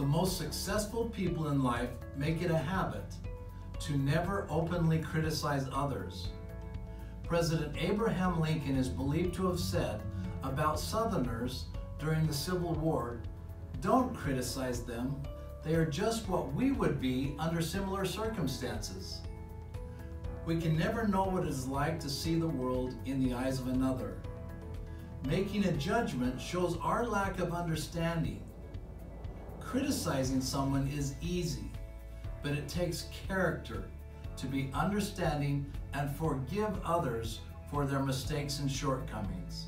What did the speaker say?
The most successful people in life make it a habit to never openly criticize others. President Abraham Lincoln is believed to have said about Southerners during the Civil War don't criticize them, they are just what we would be under similar circumstances. We can never know what it is like to see the world in the eyes of another. Making a judgment shows our lack of understanding. Criticizing someone is easy, but it takes character to be understanding and forgive others for their mistakes and shortcomings.